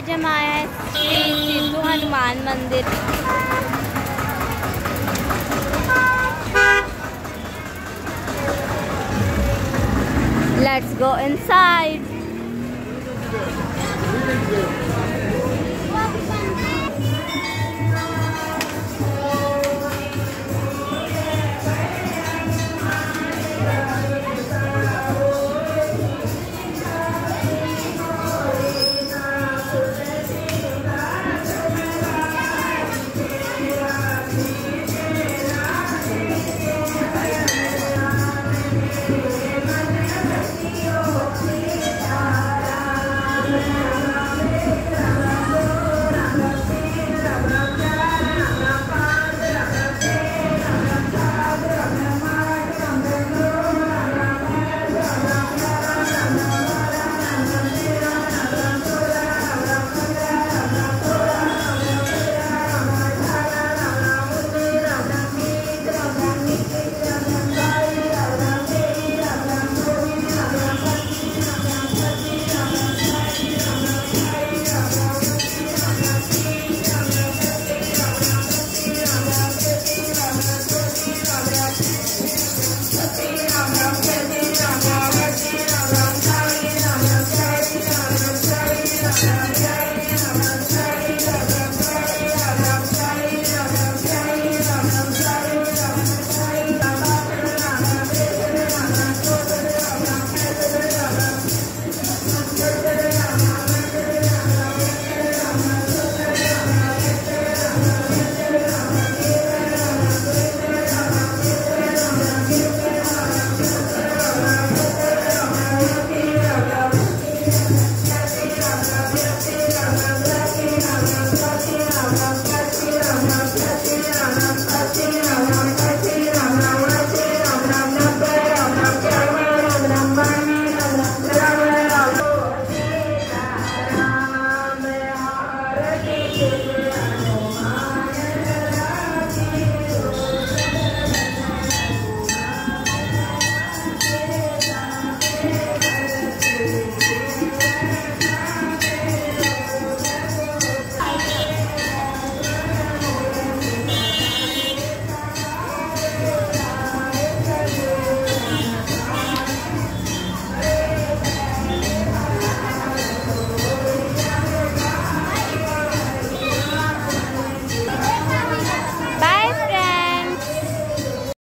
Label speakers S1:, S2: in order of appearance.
S1: आज हम आए हैं श्री सिद्धू हनुमान मंदिर Let's go inside. 감사합니다.